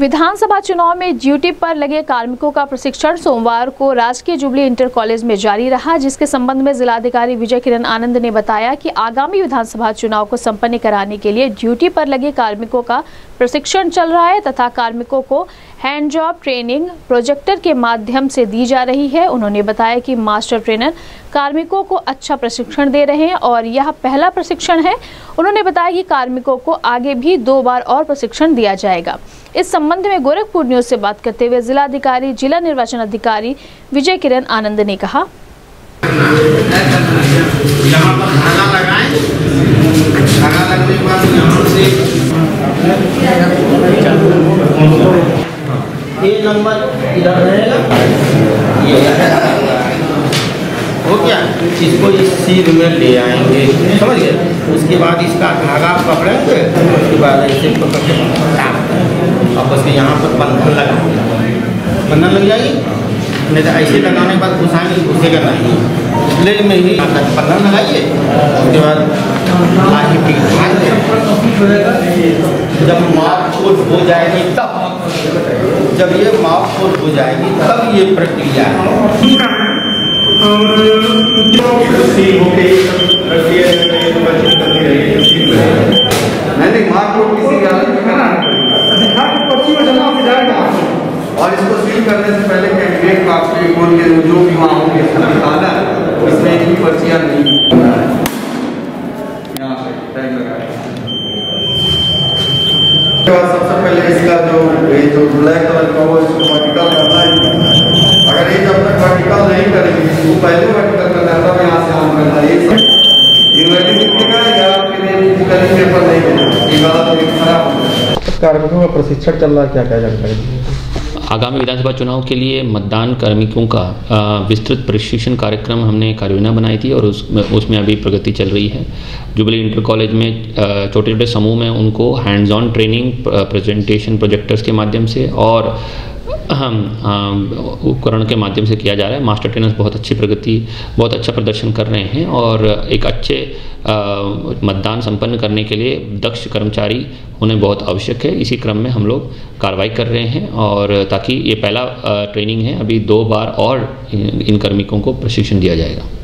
विधानसभा चुनाव में ड्यूटी पर लगे कार्मिकों का प्रशिक्षण सोमवार को राजकीय जुबली इंटर कॉलेज में जारी रहा, जिसके संबंध में जिलाधिकारी विजय किरण आनंद ने बताया कि आगामी विधानसभा चुनाव को संपन्न कराने के लिए ड्यूटी पर लगे कार्मिकों का प्रशिक्षण चल रहा है तथा कार्मिकों को हैंड जॉब ट्रेनिंग प्रोजेक्टर के माध्यम से दी जा रही है। उन्होंने बताया कि मास्टर ट्रेनर कार्मिकों को अच्छा प्रशिक्षण दे रहे हैं और यह पहला प्रशिक्षण है। उन्होंने बताया कि कार्मिकों को आगे भी दो बार और प्रशिक्षण दिया जाएगा। इस संबंध में गोरखपुर न्यूज़ से बात करते हुए जिलाधिकारी, जिला निर्वाचन अधिकारी विजय किरण आनंद ने कहा यहाँ पर धागा लगाएँ धागा लगने के बाद यहाँ से ये नंबर इधर रहेगा ये हो गया इसको इस सील में ले आएँगे समझ गए उसके बाद इसका धागा पकड़ेंगे उसके बाद ऐसे पकड़ के यहाँ पर बंधन लगा बंधन लग जाएगी नहीं तो ऐसे लगाने के बाद घुसाएँगे घुसेगा नहीं ले में ही है बंधन लगाइए उसके बाद लाठी जब खोज हो जाएगी तब जब ये माप खोज हो जाएगी, तब ये प्रक्रिया है। नहीं को किसी और इसको सील करने से पहले कैंडिडेट को आपके कौन के जो भी वहाँ होंगे इसमें भी पर्चियाँ नहीं। यहाँ पे, टाइम लगाया। सबसे पहले इसका ब्लैक कलर का वो इसको वर्टिकल करना है। अगर ये जब तक वर्टिकल नहीं करेंगे इसको पहले वर्टिकल करना है तब यहाँ से ऑन करना है। ये आपके लिए फिजिकली पेपर नहीं देना ये गलत खराब हो। कार्मिकों का प्रशिक्षण चल रहा है क्या क्या जानकारी? आगामी विधानसभा चुनाव के लिए मतदान कार्मिकों का विस्तृत प्रशिक्षण कार्यक्रम हमने कार्ययोजना बनाई थी और उस, उसमें अभी प्रगति चल रही है। जुबली इंटर कॉलेज में छोटे छोटे समूह में उनको hands on training presentation projectors के माध्यम से और अहम, अ, उपकरण के माध्यम से किया जा रहा है। मास्टर ट्रेनर्स बहुत अच्छी प्रगति बहुत अच्छा प्रदर्शन कर रहे हैं और एक अच्छे मतदान संपन्न करने के लिए दक्ष कर्मचारी होने बहुत आवश्यक है। इसी क्रम में हम लोग कार्रवाई कर रहे हैं और ताकि ये पहला ट्रेनिंग है। अभी दो बार और इन कर्मिकों कार्मिकों को प्रशिक्षण दिया जाएगा।